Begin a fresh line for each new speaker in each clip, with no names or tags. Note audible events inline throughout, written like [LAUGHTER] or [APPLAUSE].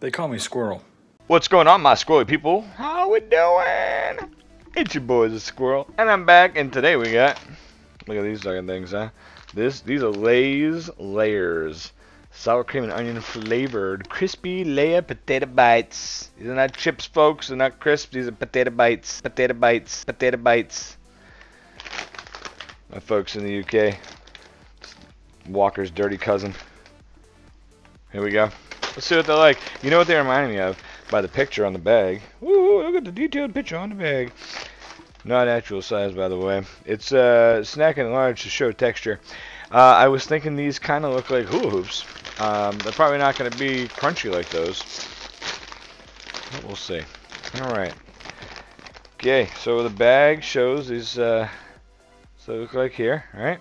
They call me Squirrel.
What's going on, my squirrely people? How we doing? It's your boy, the Squirrel, and I'm back. And today we got look at these fucking things, huh? This these are Lay's layers, sour cream and onion flavored crispy layer potato bites. These are not chips, folks. They're not crisps. These are potato bites. Potato bites. Potato bites. My folks in the UK. Walker's dirty cousin. Here we go. Let's see what they're like. You know what they remind me of? By the picture on the bag. Ooh, look at the detailed picture on the bag. Not actual size, by the way. It's uh, snack and large to show texture. Uh, I was thinking these kind of look like hula hoops. Um, they're probably not going to be crunchy like those. But we'll see. Alright. Okay, so the bag shows these, uh, so look like here, right?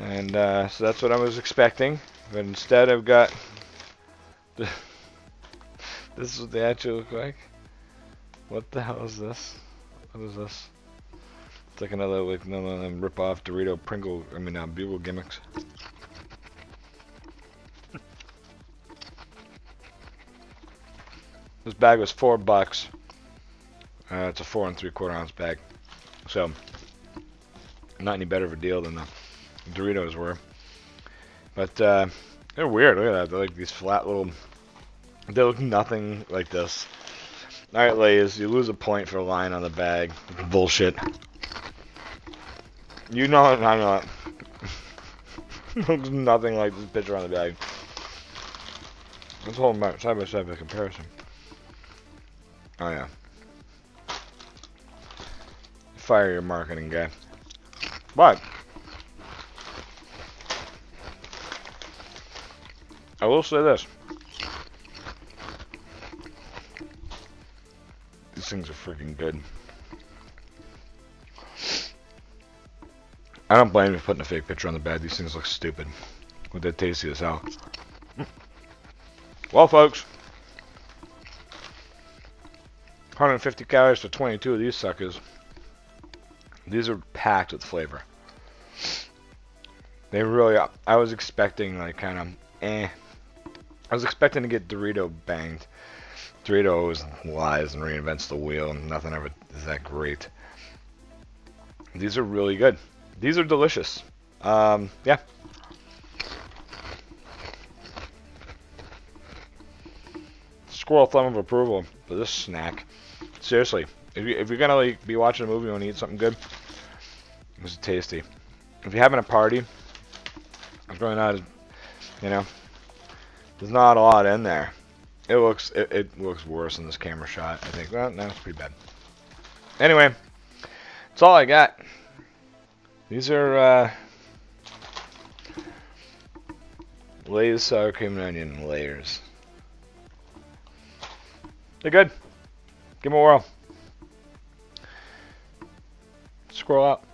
And uh, so that's what I was expecting. But instead I've got [LAUGHS] this is what they actually look like. What the hell is this? What is this? It's like another like one of them rip off Dorito Pringle I mean uh, Bugle gimmicks. [LAUGHS] this bag was four bucks. Uh, it's a four and three quarter ounce bag. So not any better of a deal than the Doritos were. But uh, they're weird. Look at that. They're like these flat little. They look nothing like this. Alright, Lay's, you lose a point for lying on the bag. Bullshit. You know it, I know it. looks nothing like this picture on the bag. Let's hold them side by side for comparison. Oh yeah. Fire your marketing guy. But I will say this. These things are freaking good. I don't blame you for putting a fake picture on the bag. These things look stupid. With that tasty as hell. Well, folks. 150 calories for 22 of these suckers. These are packed with flavor. They really, I was expecting like kind of eh I was expecting to get Dorito banged. Dorito always lies and reinvents the wheel, and nothing ever is that great. These are really good. These are delicious. Um, yeah. Squirrel thumb of approval for this snack. Seriously, if, you, you're gonna like be watching a movie and eat something good, this is tasty. If you're having a party, it's really not, you know, there's not a lot in there. It looks it, it looks worse in this camera shot. I think. Well, no, it's pretty bad. Anyway, that's all I got. These are uh, Lay's sour cream and onion layers. They're good. Give them a whirl. Squirrel out.